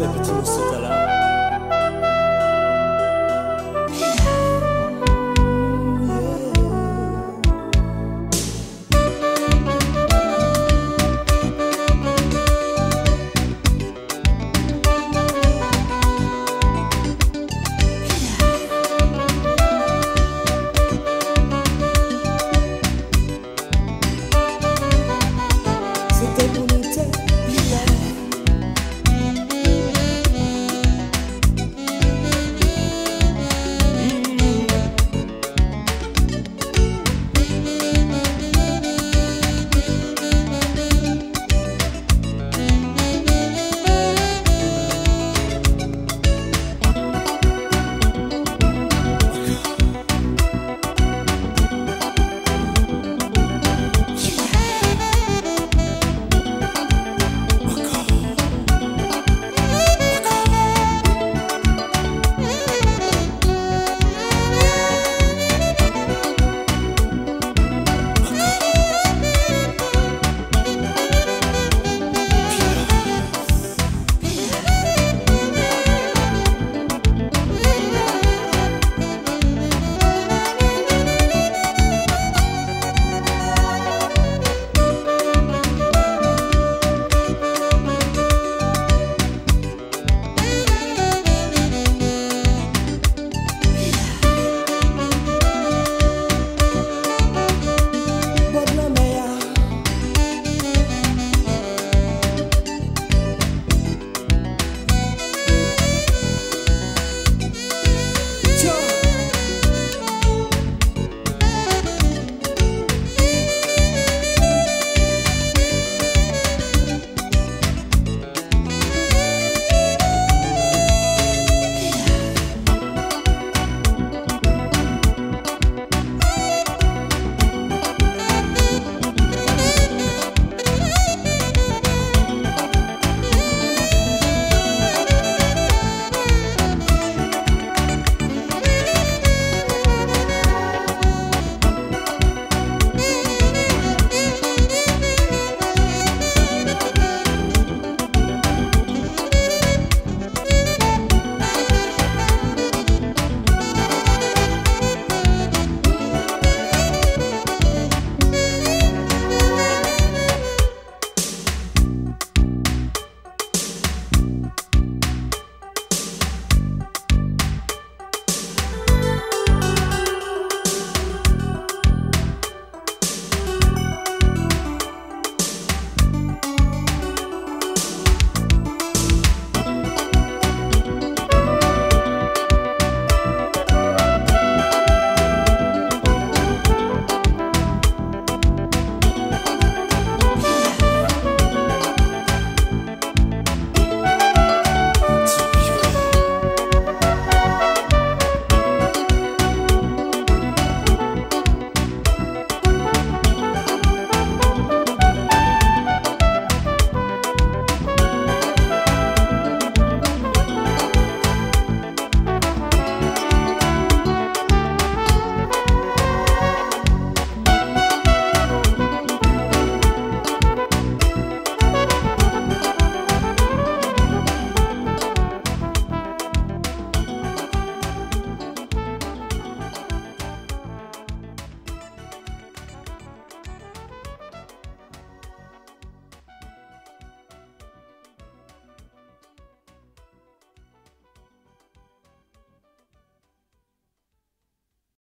对不起，死的了。